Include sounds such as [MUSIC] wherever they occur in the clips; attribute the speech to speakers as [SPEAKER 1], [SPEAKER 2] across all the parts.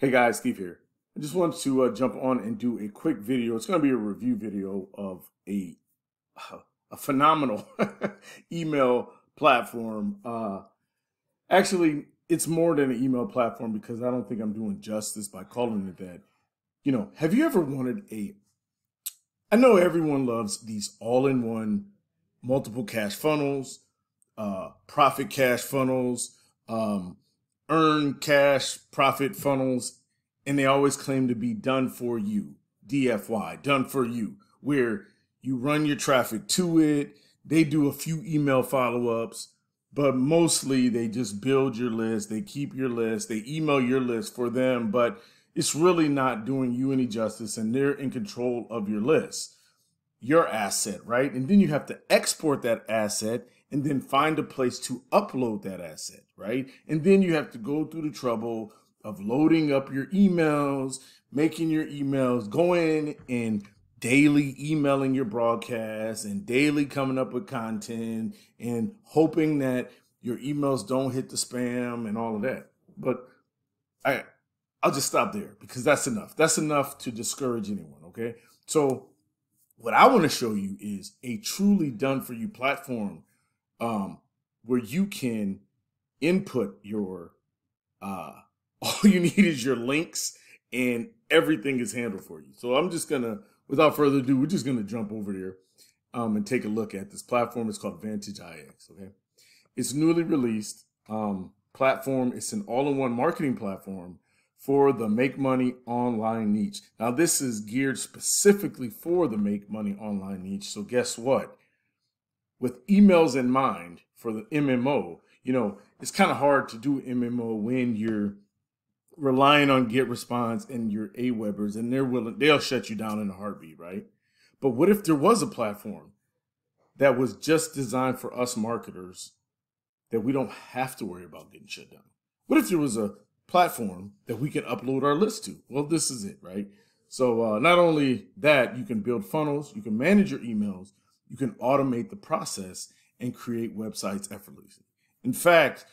[SPEAKER 1] Hey guys, Steve here. I just wanted to uh, jump on and do a quick video. It's going to be a review video of a a phenomenal [LAUGHS] email platform. Uh, actually, it's more than an email platform because I don't think I'm doing justice by calling it that. You know, have you ever wanted a? I know everyone loves these all-in-one multiple cash funnels, uh, profit cash funnels. Um, earn cash profit funnels, and they always claim to be done for you, DFY, done for you, where you run your traffic to it. They do a few email follow ups, but mostly they just build your list. They keep your list. They email your list for them, but it's really not doing you any justice, and they're in control of your list, your asset, right? And then you have to export that asset and then find a place to upload that asset, right? And then you have to go through the trouble of loading up your emails, making your emails, going and daily emailing your broadcast and daily coming up with content and hoping that your emails don't hit the spam and all of that. But I I'll just stop there because that's enough. That's enough to discourage anyone, okay? So what I want to show you is a truly done for you platform um, where you can input your uh, [LAUGHS] all you need is your links and everything is handled for you. So I'm just gonna, without further ado, we're just gonna jump over there um, and take a look at this platform. It's called Vantage IX. Okay, it's newly released um, platform. It's an all-in-one marketing platform for the make money online niche. Now this is geared specifically for the make money online niche. So guess what? With emails in mind for the MMO, you know, it's kind of hard to do MMO when you're relying on GetResponse and your AWebers and they're willing they'll shut you down in a heartbeat, right? But what if there was a platform that was just designed for us marketers that we don't have to worry about getting shut down? What if there was a platform that we can upload our list to? Well, this is it, right? So uh, not only that, you can build funnels, you can manage your emails, you can automate the process and create websites effortlessly. In fact,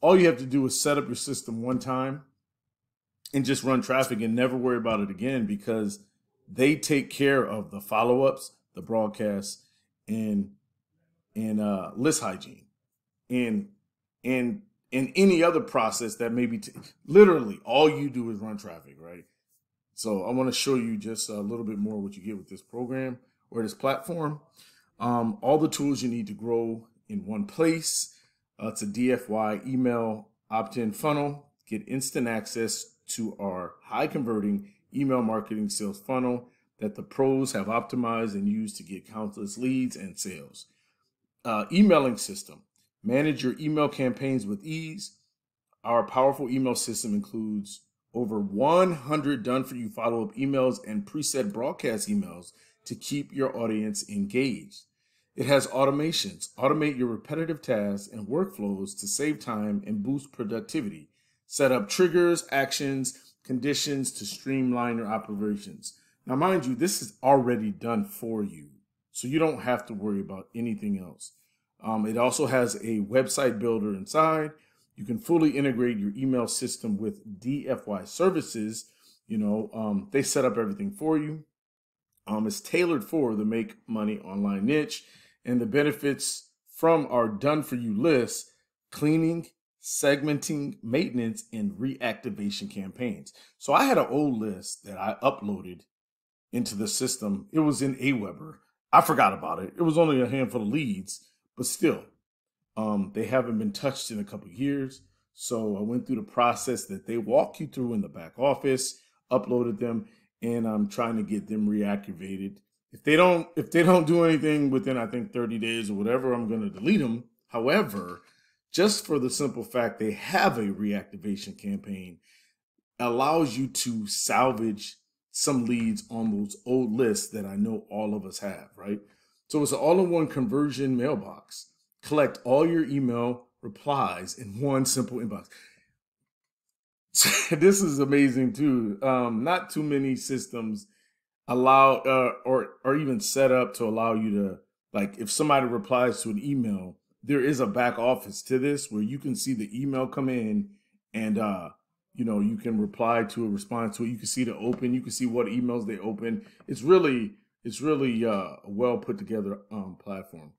[SPEAKER 1] all you have to do is set up your system one time and just run traffic and never worry about it again because they take care of the follow-ups, the broadcasts, and and uh, list hygiene, and and and any other process that maybe t- literally all you do is run traffic, right? So I want to show you just a little bit more what you get with this program or this platform. Um, all the tools you need to grow in one place. Uh, it's a DFY email opt-in funnel. Get instant access to our high converting email marketing sales funnel that the pros have optimized and used to get countless leads and sales. Uh, emailing system. Manage your email campaigns with ease. Our powerful email system includes over 100 done for you follow up emails and preset broadcast emails to keep your audience engaged. It has automations. Automate your repetitive tasks and workflows to save time and boost productivity. Set up triggers, actions, conditions to streamline your operations. Now, mind you, this is already done for you, so you don't have to worry about anything else. Um, it also has a website builder inside. You can fully integrate your email system with DFY services. You know, um, they set up everything for you. Um, it's tailored for the make money online niche, and the benefits from our done for you list cleaning, segmenting, maintenance, and reactivation campaigns. So I had an old list that I uploaded into the system. It was in AWeber. I forgot about it. It was only a handful of leads, but still, um, they haven't been touched in a couple years. So I went through the process that they walk you through in the back office, uploaded them, and I'm trying to get them reactivated. If they don't, if they don't do anything within, I think 30 days or whatever, I'm going to delete them. However, just for the simple fact they have a reactivation campaign allows you to salvage some leads on those old lists that I know all of us have, right? So it's an all-in-one conversion mailbox. Collect all your email replies in one simple inbox. [LAUGHS] this is amazing too. Um, not too many systems allow uh, or or even set up to allow you to like if somebody replies to an email, there is a back office to this where you can see the email come in and uh you know, you can reply to a response to it. You can see the open. You can see what emails they open. It's really, it's really uh, a well put together um, platform.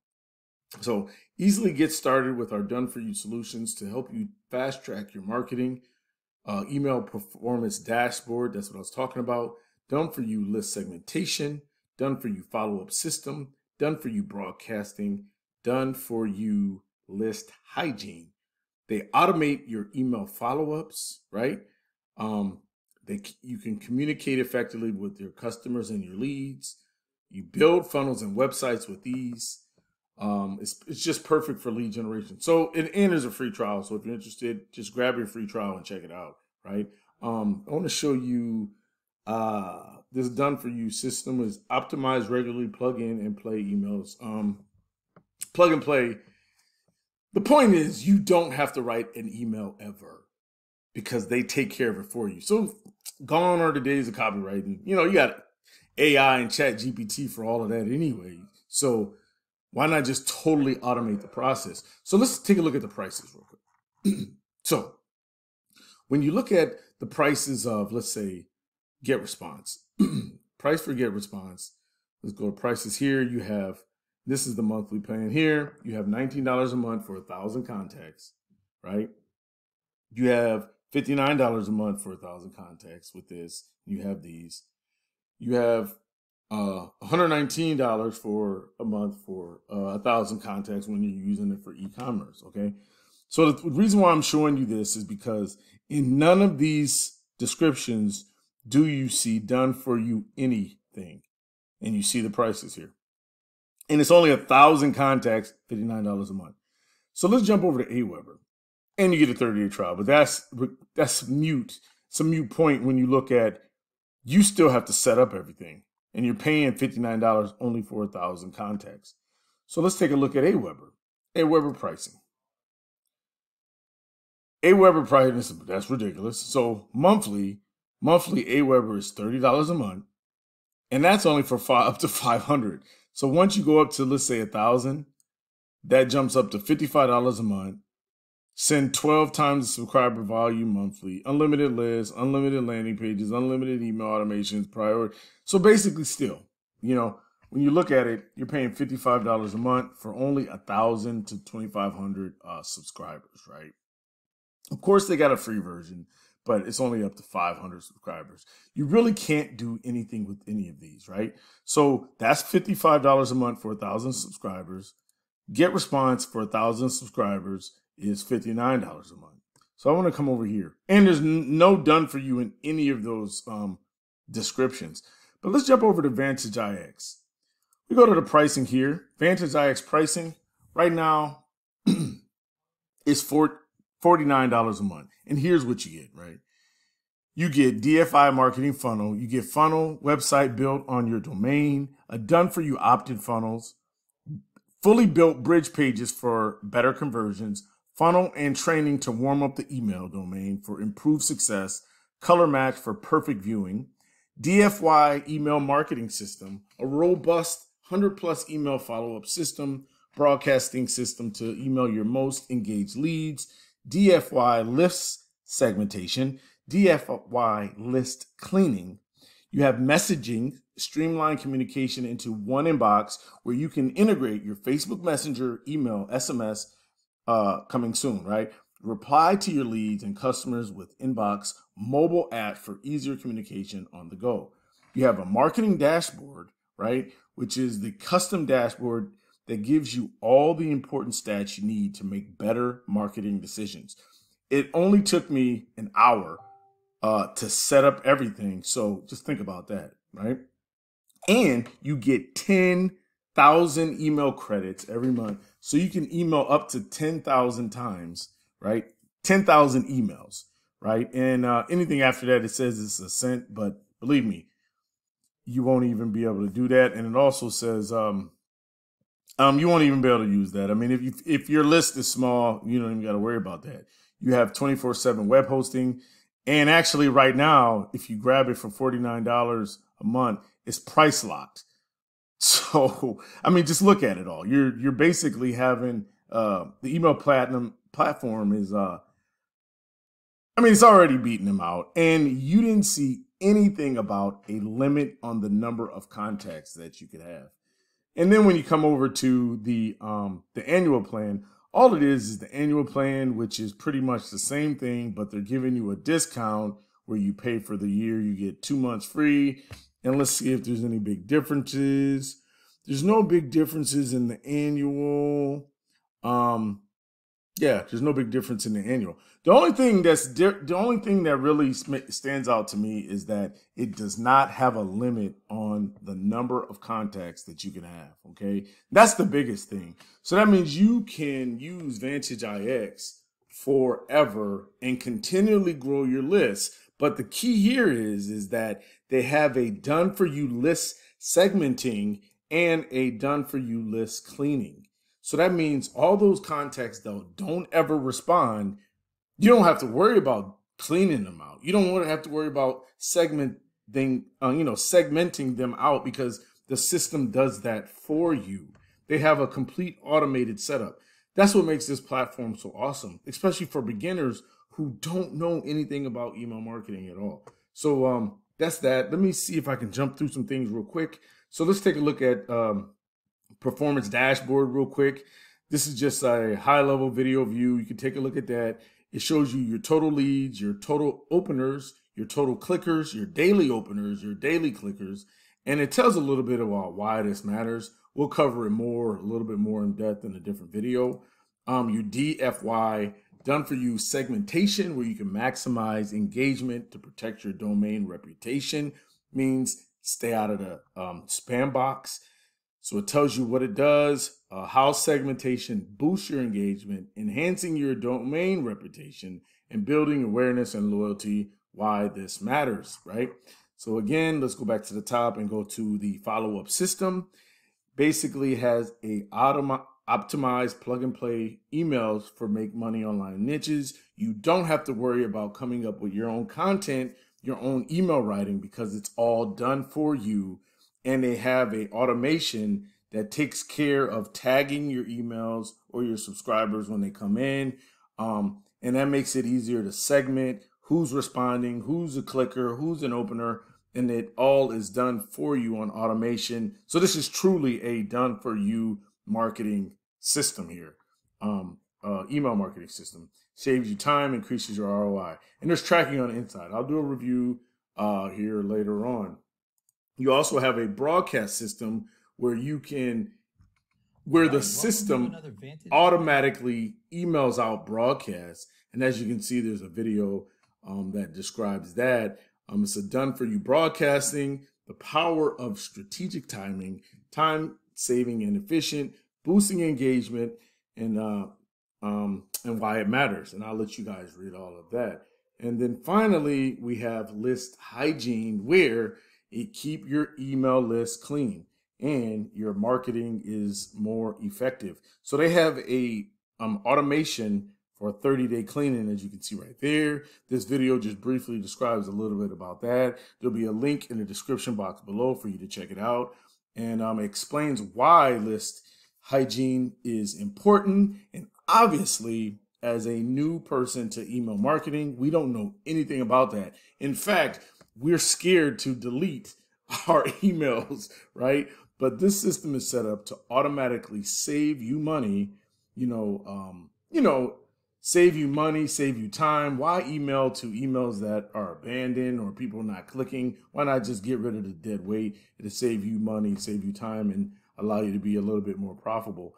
[SPEAKER 1] So easily get started with our done for you solutions to help you fast track your marketing. Uh, email performance dashboard. That's what I was talking about. Done for you list segmentation. Done for you follow up system. Done for you broadcasting. Done for you list hygiene. They automate your email follow-ups, right? Um, they you can communicate effectively with your customers and your leads. You build funnels and websites with these. Um, it's it's just perfect for lead generation. So it and there's a free trial. So if you're interested, just grab your free trial and check it out. Right. Um, I want to show you uh this done for you system is optimized regularly plug in and play emails. Um, plug and play the point is, you don't have to write an email ever because they take care of it for you. So gone are the days of copywriting. You know, you got AI and ChatGPT for all of that anyway. So why not just totally automate the process? So let's take a look at the prices real quick. [CLEARS THROAT] so when you look at the prices of, let's say, GetResponse, [CLEARS THROAT] price for GetResponse, let's go to prices here. You have this is the monthly plan here. You have $19 a month for a thousand contacts, right? You have $59 a month for a thousand contacts with this. You have these. You have uh, $119 for a month for uh, a thousand contacts when you're using it for e-commerce. Okay. So the reason why I'm showing you this is because in none of these descriptions do you see done for you anything. And you see the prices here and it's only a thousand contacts, $59 a month. So let's jump over to AWeber and you get a 30 day trial. But that's that's mute. It's a mute point when you look at you still have to set up everything and you're paying $59 only for a thousand contacts. So let's take a look at AWeber. AWeber pricing. AWeber pricing, that's ridiculous. So monthly, monthly AWeber is $30 a month. And that's only for five, [LAUGHS] up to 500. So once you go up to let's say a thousand, that jumps up to fifty-five dollars a month. Send 12 times the subscriber volume monthly, unlimited lists, unlimited landing pages, unlimited email automations, priority. So basically, still, you know, when you look at it, you're paying $55 a month for only a thousand to 2,500 uh, subscribers, right? Of course, they got a free version but it's only up to 500 subscribers. You really can't do anything with any of these, right? So that's $55 a month for a thousand subscribers. GetResponse for a thousand subscribers is $59 a month. So I want to come over here and there's no done for you in any of those um, descriptions, but let's jump over to Vantage IX. We go to the pricing here. Vantage IX pricing right now [CLEARS THROAT] is for $49 a month. And here's what you get, right? You get DFY marketing funnel. You get funnel website built on your domain, a done for you opt-in funnels, fully built bridge pages for better conversions, funnel and training to warm up the email domain for improved success, color match for perfect viewing, DFY email marketing system, a robust 100 plus email follow up system, broadcasting system to email your most engaged leads, DFY lists segmentation, DFY list cleaning. You have messaging, streamline communication into one inbox where you can integrate your Facebook Messenger, email, SMS uh, coming soon, right? Reply to your leads and customers with inbox mobile app for easier communication on the go. You have a marketing dashboard, right? Which is the custom dashboard that gives you all the important stats you need to make better marketing decisions. It only took me an hour uh, to set up everything. So just think about that, right? And you get 10,000 email credits every month. So you can email up to 10,000 times, right? 10,000 emails, right? And uh, anything after that, it says it's a cent, but believe me, you won't even be able to do that. And it also says, um, um, you won't even be able to use that. I mean, if you, if your list is small, you don't even got to worry about that. You have 24 seven web hosting. And actually right now, if you grab it for $49 a month, it's price locked. [LAUGHS] So, I mean, just look at it all. You're, you're basically having, uh, the email platinum platform is, uh, I mean, it's already beating them out. And you didn't see anything about a limit on the number of contacts that you could have. And then when you come over to the um, the annual plan, all it is is the annual plan, which is pretty much the same thing, but they're giving you a discount where you pay for the year, you get two months free. And let's see if there's any big differences. There's no big differences in the annual. Um, yeah, there's no big difference in the annual. The only thing that's the only thing that really stands out to me is that it does not have a limit on the number of contacts that you can have. Okay, that's the biggest thing. So that means you can use Vantage IX forever and continually grow your list. But the key here is is that they have a done for you list segmenting and a done for you list cleaning. So that means all those contacts though don't ever respond. You don't have to worry about cleaning them out. You don't want to have to worry about segmenting, uh, you know, segmenting them out because the system does that for you. They have a complete automated setup. That's what makes this platform so awesome, especially for beginners who don't know anything about email marketing at all. So um, that's that. Let me see if I can jump through some things real quick. So let's take a look at um, performance dashboard real quick. This is just a high level video view. You can take a look at that. It shows you your total leads, your total openers, your total clickers, your daily openers, your daily clickers, and it tells a little bit about why this matters. We'll cover it more, a little bit more in depth in a different video. Um, your DFY done for you segmentation, where you can maximize engagement to protect your domain reputation, means stay out of the um, spam box. So it tells you what it does, uh, how segmentation boosts your engagement, enhancing your domain reputation, and building awareness and loyalty. Why this matters, right? So again, let's go back to the top and go to the follow-up system. Basically, has a optimized plug and play emails for make money online niches. You don't have to worry about coming up with your own content, your own email writing because it's all done for you and they have a automation that takes care of tagging your emails or your subscribers when they come in. Um, and that makes it easier to segment who's responding, who's a clicker, who's an opener, and it all is done for you on automation. So this is truly a done for you marketing system here. Um, uh, email marketing system saves you time, increases your ROI, and there's tracking on the inside. I'll do a review uh, here later on. You also have a broadcast system where you can where the system automatically emails out broadcasts. And as you can see, there's a video um, that describes that. Um, it's a done for you broadcasting, the power of strategic timing, time saving and efficient, boosting engagement, and uh, um, and why it matters. And I'll let you guys read all of that. And then finally, we have list hygiene, where it keep your email list clean and your marketing is more effective. So they have a um, automation for 30 day cleaning, as you can see right there. This video just briefly describes a little bit about that. There'll be a link in the description box below for you to check it out. And um, explains why list hygiene is important. And obviously, as a new person to email marketing, we don't know anything about that. In fact, we're scared to delete [LAUGHS] our emails, right? But this system is set up to automatically save you money, you know, um, you know, save you money, save you time. Why email to emails that are abandoned or people not clicking? Why not just get rid of the dead weight? It'll save you money, save you time, and allow you to be a little bit more profitable.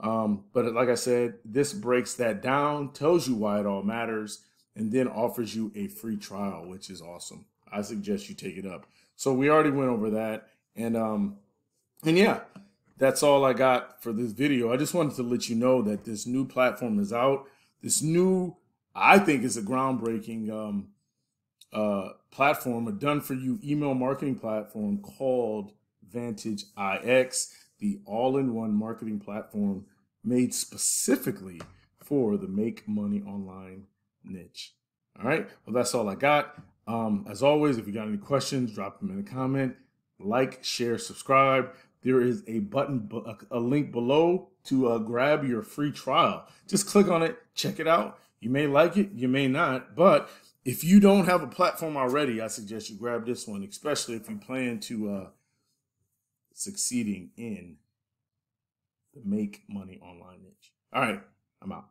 [SPEAKER 1] Um, but like I said, this breaks that down, tells you why it all matters, and then offers you a free trial, which is awesome. I suggest you take it up. So we already went over that. And um and yeah, that's all I got for this video. I just wanted to let you know that this new platform is out. This new, I think is a groundbreaking um uh platform, a done for you email marketing platform called Vantage IX, the all-in-one marketing platform made specifically for the make money online niche. All right. Well, that's all I got. Um, as always, if you got any questions, drop them in the comment. Like, share, subscribe. There is a button, a link below to uh, grab your free trial. Just click on it, check it out. You may like it, you may not, but if you don't have a platform already, I suggest you grab this one, especially if you plan to uh, succeeding in the make money online niche. All right, I'm out.